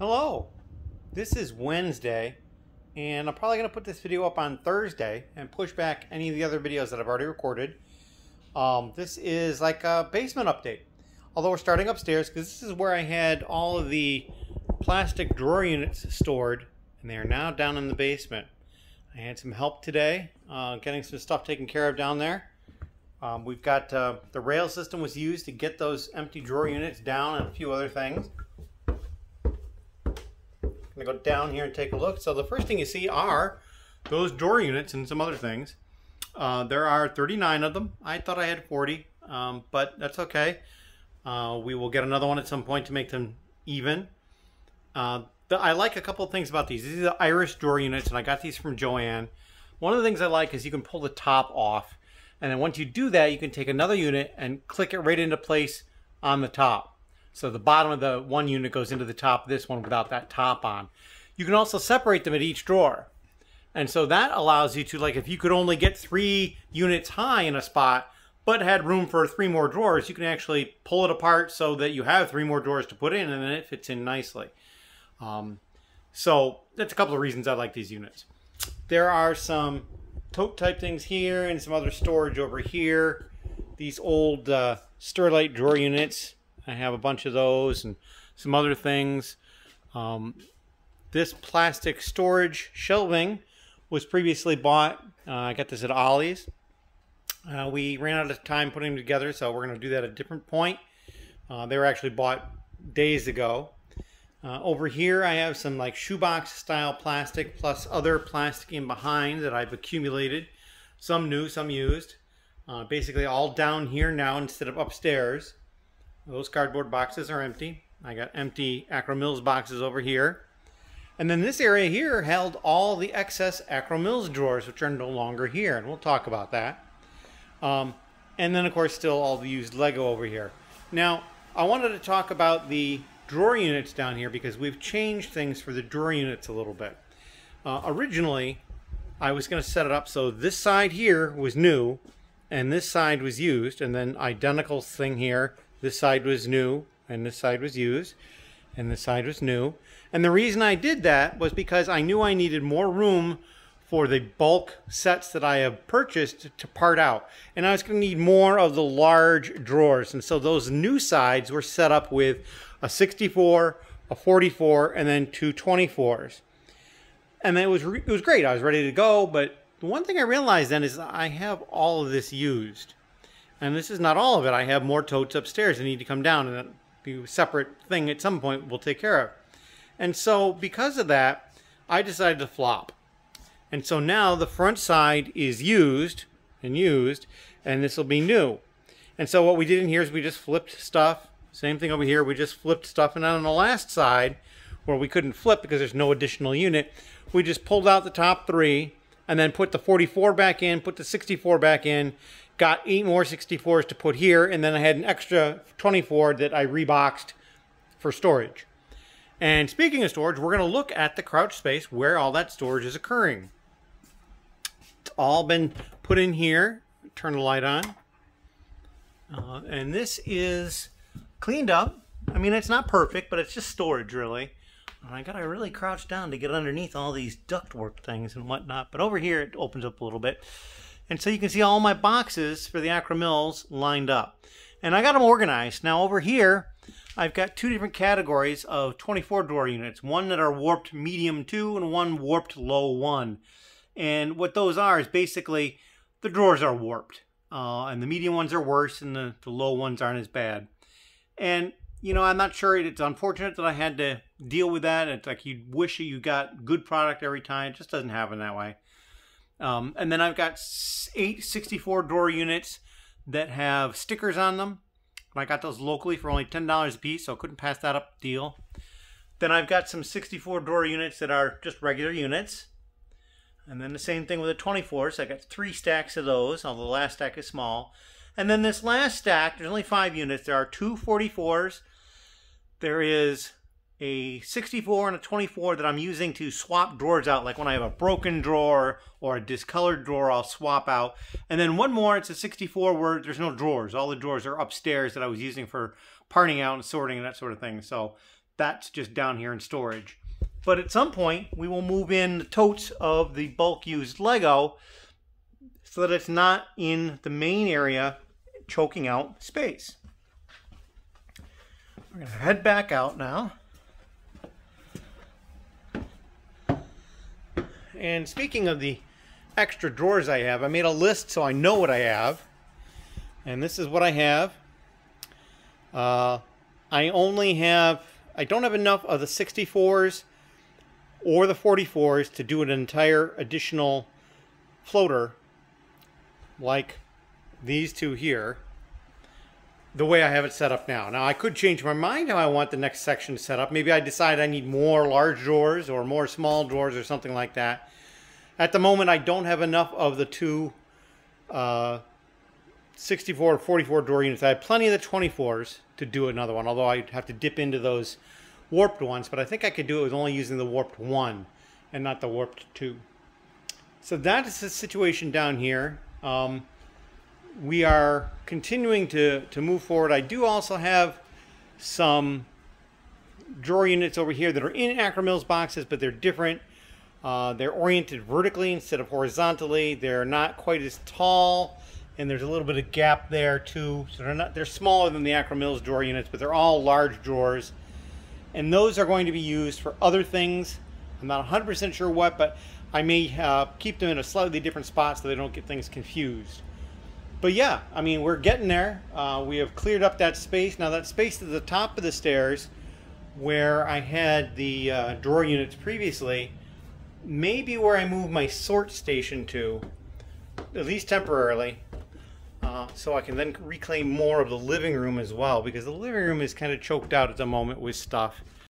Hello, this is Wednesday, and I'm probably going to put this video up on Thursday and push back any of the other videos that I've already recorded. Um, this is like a basement update, although we're starting upstairs because this is where I had all of the plastic drawer units stored, and they are now down in the basement. I had some help today, uh, getting some stuff taken care of down there. Um, we've got uh, the rail system was used to get those empty drawer units down and a few other things. I'm gonna go down here and take a look. So the first thing you see are those drawer units and some other things. Uh, there are 39 of them. I thought I had 40, um, but that's okay. Uh, we will get another one at some point to make them even. Uh, the, I like a couple of things about these. These are the IRIS drawer units, and I got these from Joanne. One of the things I like is you can pull the top off. And then once you do that, you can take another unit and click it right into place on the top. So the bottom of the one unit goes into the top of this one without that top on. You can also separate them at each drawer. And so that allows you to, like, if you could only get three units high in a spot, but had room for three more drawers, you can actually pull it apart so that you have three more drawers to put in and then it fits in nicely. Um, so that's a couple of reasons I like these units. There are some tote type things here and some other storage over here. These old uh, Sterlite drawer units. I have a bunch of those and some other things. Um, this plastic storage shelving was previously bought. Uh, I got this at Ollie's. Uh, we ran out of time putting them together, so we're going to do that at a different point. Uh, they were actually bought days ago. Uh, over here I have some like shoebox style plastic plus other plastic in behind that I've accumulated. Some new, some used. Uh, basically all down here now instead of upstairs. Those cardboard boxes are empty. I got empty Akro-Mills boxes over here. And then this area here held all the excess Akro-Mills drawers, which are no longer here, and we'll talk about that. Um, and then, of course, still all the used Lego over here. Now, I wanted to talk about the drawer units down here because we've changed things for the drawer units a little bit. Uh, originally, I was going to set it up so this side here was new and this side was used and then identical thing here. This side was new and this side was used and this side was new. And the reason I did that was because I knew I needed more room for the bulk sets that I have purchased to part out. And I was going to need more of the large drawers. And so those new sides were set up with a 64, a 44, and then two 24s. And it was it was great. I was ready to go, but the one thing I realized then is I have all of this used. And this is not all of it. I have more totes upstairs that need to come down, and a separate thing at some point we'll take care of. And so because of that, I decided to flop. And so now the front side is used and used, and this will be new. And so what we did in here is we just flipped stuff same thing over here. We just flipped stuff. And then on the last side, where we couldn't flip because there's no additional unit, we just pulled out the top three and then put the 44 back in, put the 64 back in, got eight more 64s to put here, and then I had an extra 24 that I reboxed for storage. And speaking of storage, we're going to look at the crouch space where all that storage is occurring. It's all been put in here. Turn the light on. Uh, and this is cleaned up. I mean, it's not perfect, but it's just storage, really. And I gotta really crouch down to get underneath all these ductwork things and whatnot. But over here, it opens up a little bit. And so you can see all my boxes for the Akro-Mills lined up. And I got them organized. Now over here, I've got two different categories of 24 drawer units. One that are warped medium 2 and one warped low 1. And what those are is basically the drawers are warped. Uh, and the medium ones are worse and the, the low ones aren't as bad. And you know, I'm not sure. It's unfortunate that I had to deal with that. It's like you wish you got good product every time. It just doesn't happen that way. Um, and then I've got eight 64 drawer units that have stickers on them. I got those locally for only $10 a piece, so I couldn't pass that up deal. Then I've got some 64 drawer units that are just regular units. And then the same thing with the 24s. I got three stacks of those, although the last stack is small. And then this last stack, there's only five units. There are two 44s. There is a 64 and a 24 that I'm using to swap drawers out. Like when I have a broken drawer or a discolored drawer, I'll swap out. And then one more, it's a 64 where there's no drawers. All the drawers are upstairs that I was using for parting out and sorting and that sort of thing. So that's just down here in storage. But at some point, we will move in the totes of the bulk used Lego so that it's not in the main area choking out space. We're going to head back out now. And speaking of the extra drawers I have, I made a list so I know what I have. And this is what I have. Uh, I only have, I don't have enough of the 64s or the 44s to do an entire additional floater like these two here the way I have it set up now. Now I could change my mind how I want the next section set up. Maybe I decide I need more large drawers or more small drawers or something like that. At the moment I don't have enough of the two uh, 64 or 44 drawer units. I have plenty of the 24s to do another one, although I'd have to dip into those warped ones, but I think I could do it with only using the warped one and not the warped two. So that is the situation down here. Um, we are continuing to, to move forward. I do also have some drawer units over here that are in Akro-Mills boxes, but they're different. Uh, they're oriented vertically instead of horizontally. They're not quite as tall, and there's a little bit of gap there too. So they're not they're smaller than the Akro-Mills drawer units, but they're all large drawers. And those are going to be used for other things. I'm not 100% sure what, but I may uh, keep them in a slightly different spot so they don't get things confused. But yeah, I mean, we're getting there. Uh, we have cleared up that space. Now, that space at the top of the stairs where I had the uh, drawer units previously may be where I move my sort station to, at least temporarily. Uh, so I can then reclaim more of the living room as well because the living room is kind of choked out at the moment with stuff.